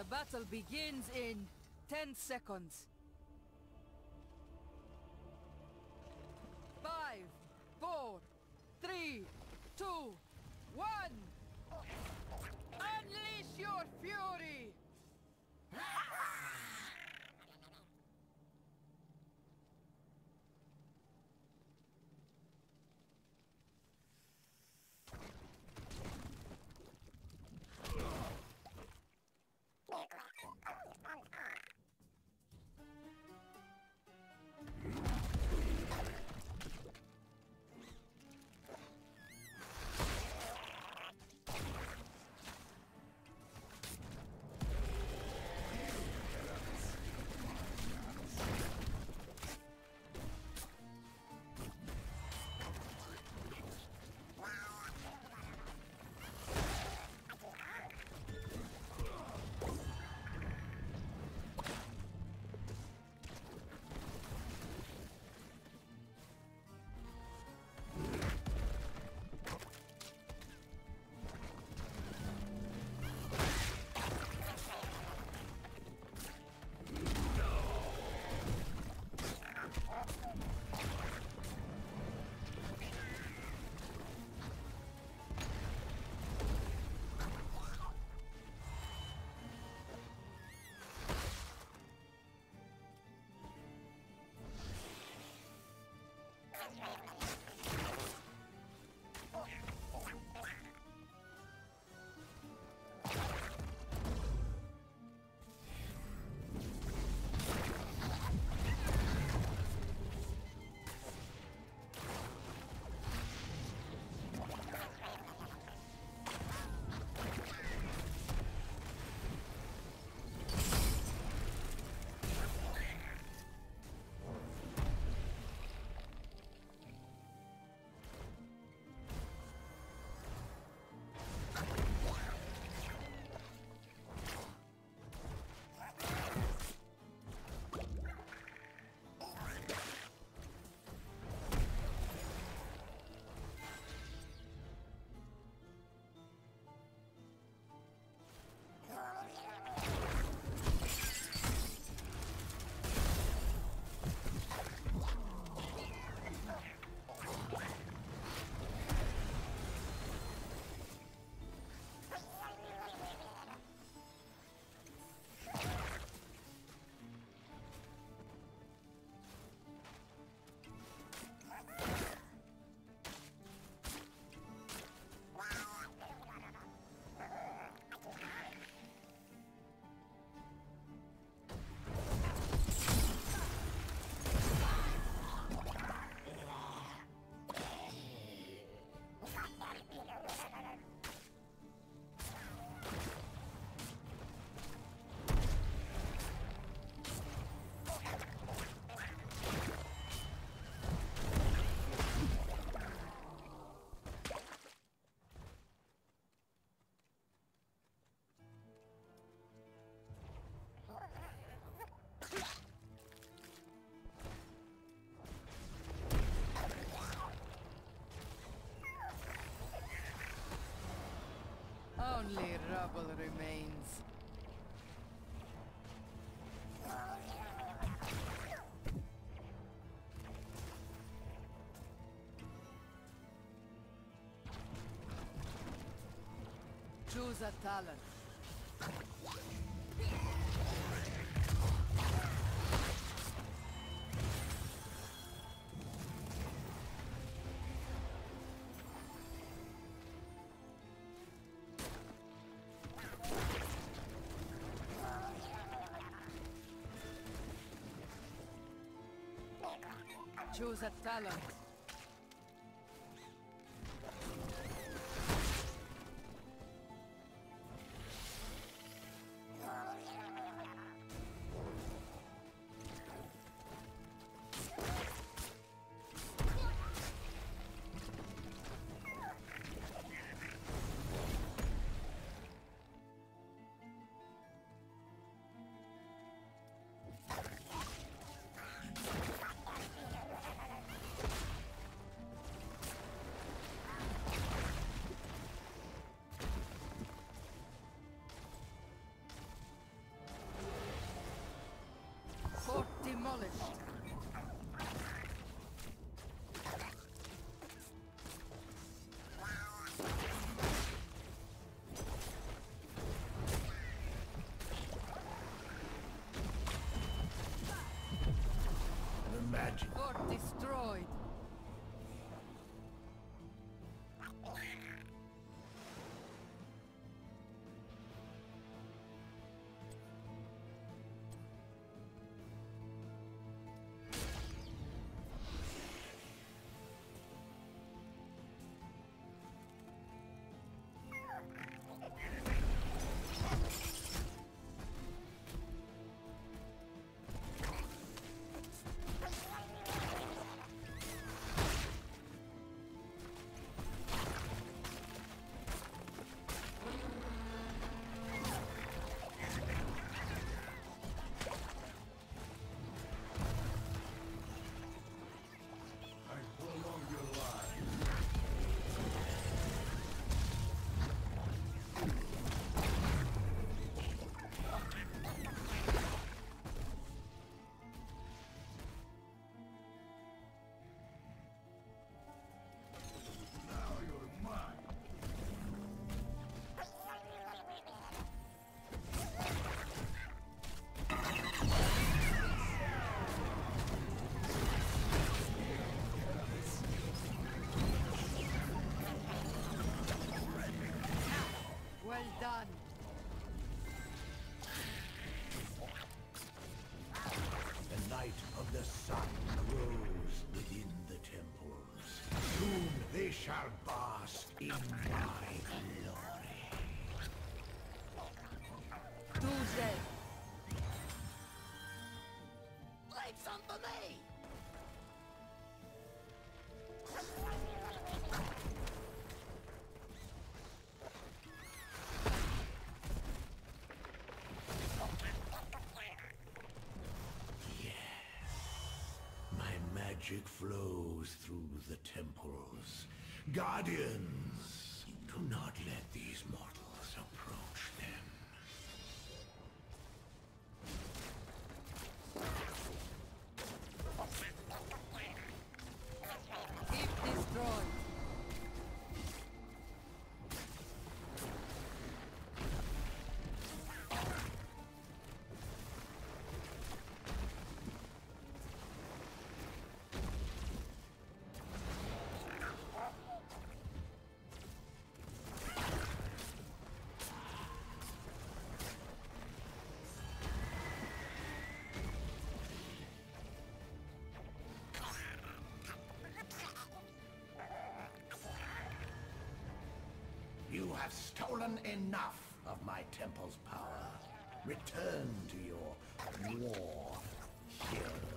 The battle begins in 10 seconds. Five, four, three, two, one! Unleash your fury! Only rubble remains. Choose a talent. Choose a talent. Demolished. Some for me! My magic flows through the temples. Guardians, do not let these mortals have stolen enough of my temple's power. Return to your war heroes.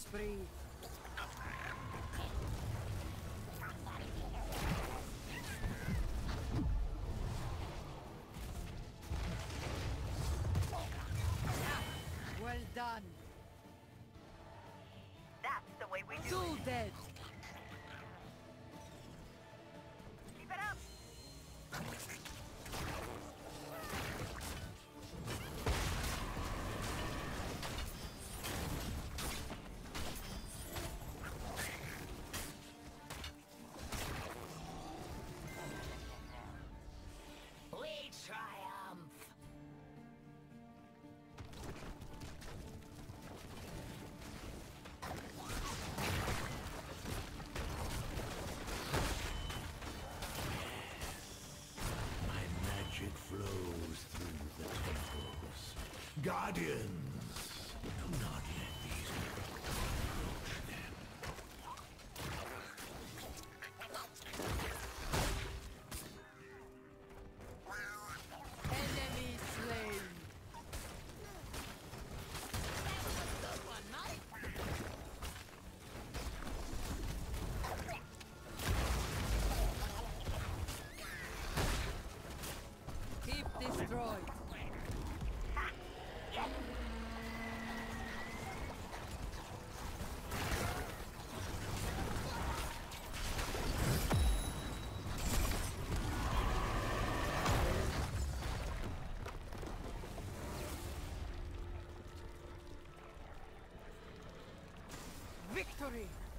Spree. Well done. That's the way we do Two it. dead. Guardians, Victory!